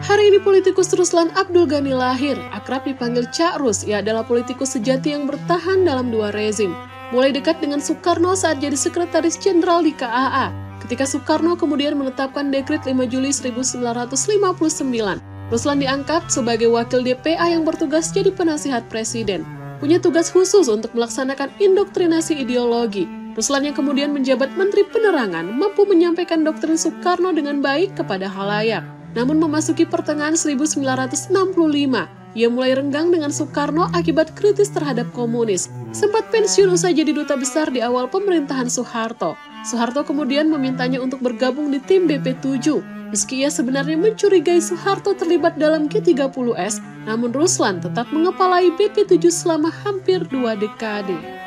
Hari ini politikus Ruslan Abdul Ghani lahir, akrab dipanggil Cak Rus. Ia adalah politikus sejati yang bertahan dalam dua rezim. Mulai dekat dengan Soekarno saat jadi sekretaris jenderal di KAA. Ketika Soekarno kemudian menetapkan dekret 5 Juli 1959, Ruslan diangkat sebagai wakil DPA yang bertugas jadi penasihat presiden. Punya tugas khusus untuk melaksanakan indoktrinasi ideologi. Ruslan yang kemudian menjabat Menteri Penerangan mampu menyampaikan doktrin Soekarno dengan baik kepada halayak. Namun memasuki pertengahan 1965, ia mulai renggang dengan Soekarno akibat kritis terhadap komunis. Sempat pensiun usai jadi duta besar di awal pemerintahan Soeharto. Soeharto kemudian memintanya untuk bergabung di tim BP7. Meski ia sebenarnya mencurigai Soeharto terlibat dalam G30S, namun Ruslan tetap mengepalai BP7 selama hampir dua dekade.